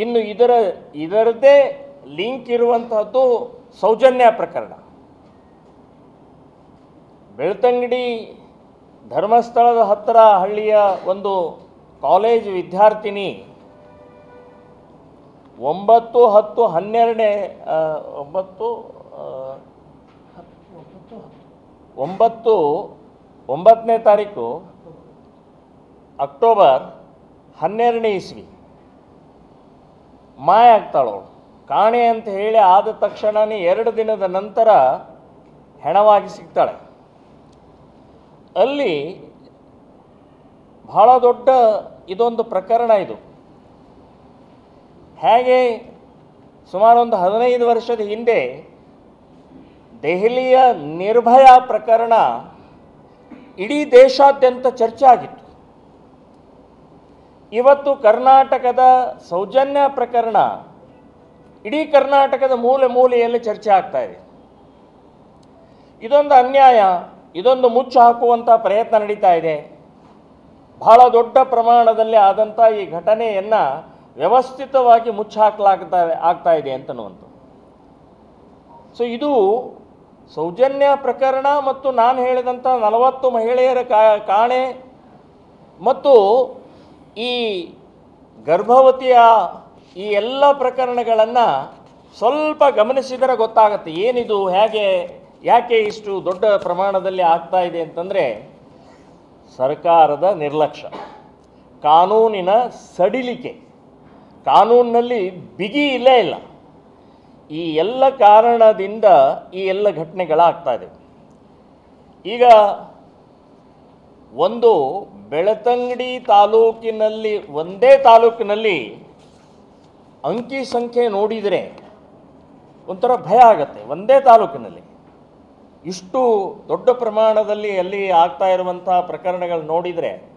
ಇನ್ನು ಇದರ, ಇದರದ್ದೇ ಲಿಂಕ್ ಇರುವಂತಹದ್ದು ಸೌಜನ್ಯ ಪ್ರಕರಣ. ಬೆಳ್ತಂಗಡಿ ಧರ್ಮಸ್ಥಳದ ಹತ್ತಿರ ಹಳ್ಳಿಯ ಒಂದು ಕಾಲೇಜ್ ವಿದ್ಯಾರ್ಥಿನಿ ಒಂಬತ್ತು ಹತ್ತು ಹನ್ನೆರಡನೇ ಒಂಬತ್ತು ಒಂಬತ್ತು, ಒಂಬತ್ತನೇ ತಾರೀಕು ಅಕ್ಟೋಬರ್ ಹನ್ನೆರಡನೇ ಇಸ್ವಿ. ಮಾಯ ಆಗ್ತಾಳವಳು ಕಾಣೆ ಅಂತ ಹೇಳಿ ಆದ ತಕ್ಷಣನೇ ಎರಡು ದಿನದ ನಂತರ ಹೆಣವಾಗಿ ಸಿಗ್ತಾಳೆ. ಅಲ್ಲಿ ಬಹಳ ದೊಡ್ಡ ಇದೊಂದು ಪ್ರಕರಣ ಇದು. ಹೇಗೆ ಸುಮಾರು ಒಂದು ಹದಿನೈದು ವರ್ಷದ ಹಿಂದೆ ದೆಹಲಿಯ ನಿರ್ಭಯ ಪ್ರಕರಣ ಇಡೀ ದೇಶಾದ್ಯಂತ ಚರ್ಚೆ ಆಗಿತ್ತು. ಇವತ್ತು ಕರ್ನಾಟಕದ ಸೌಜನ್ಯ ಪ್ರಕರಣ. ಇಡೀ ಕರ್ನಾಟಕದ ಮೂಲೆ ಮೂಲೆಯಲ್ಲಿ ಚರ್ಚೆ ಆಗ್ತಾ ಇದೆ. ಇದೊಂದು ಅನ್ಯಾಯ, ಇದೊಂದು ಮುಚ್ಚು ಹಾಕುವಂಥ ಪ್ರಯತ್ನ ನಡೀತಾ ಇದೆ. ಬಹಳ ದೊಡ್ಡ ಪ್ರಮಾಣದಲ್ಲಿ ಆದಂಥ ಈ ಘಟನೆಯನ್ನು ವ್ಯವಸ್ಥಿತವಾಗಿ ಮುಚ್ಚು ಹಾಕಲಾಗ್ತಾ, ಆಗ್ತಾ ಇದೆ ಅಂತನ್ನುವಂಥದ್ದು. ಸೊ ಇದು ಸೌಜನ್ಯ ಪ್ರಕರಣ ಮತ್ತು ನಾನು ಹೇಳಿದಂಥ ನಲವತ್ತು ಮಹಿಳೆಯರ ಕಾಣೆ ಮತ್ತು ಈ ಗರ್ಭವತಿಯ ಈ ಎಲ್ಲ ಪ್ರಕರಣಗಳನ್ನು ಸ್ವಲ್ಪ ಗಮನಿಸಿದರೆ ಗೊತ್ತಾಗುತ್ತೆ. ಏನಿದು, ಹೇಗೆ, ಯಾಕೆ ಇಷ್ಟು ದೊಡ್ಡ ಪ್ರಮಾಣದಲ್ಲಿ ಆಗ್ತಾ ಇದೆ ಅಂತಂದರೆ ಸರ್ಕಾರದ ನಿರ್ಲಕ್ಷ್ಯ. ಕಾನೂನಿನ ಸಡಿಲಿಕೆ. ಕಾನೂನಿನಲ್ಲಿ ಬಿಗಿ ಇಲ್ಲೇ ಇಲ್ಲ. ಈ ಎಲ್ಲ ಕಾರಣದಿಂದ ಈ ಎಲ್ಲ ಘಟನೆಗಳಾಗ್ತಾ ಇದೆ ಈಗ ಒಂದು ಬೆಳತಂಗಡಿ ತಾಲೂಕಿನಲ್ಲಿ, ಒಂದೇ ತಾಲೂಕಿನಲ್ಲಿ ಅಂಕಿ ಸಂಖ್ಯೆ ನೋಡಿದರೆ ಒಂಥರ ಭಯ ಆಗತ್ತೆ, ಒಂದೇ ತಾಲೂಕಿನಲ್ಲಿ. ಇಷ್ಟು ದೊಡ್ಡ ಪ್ರಮಾಣದಲ್ಲಿ ಅಲ್ಲಿ ಆಗ್ತಾ ಇರುವಂಥ ಪ್ರಕರಣಗಳು ನೋಡಿದರೆ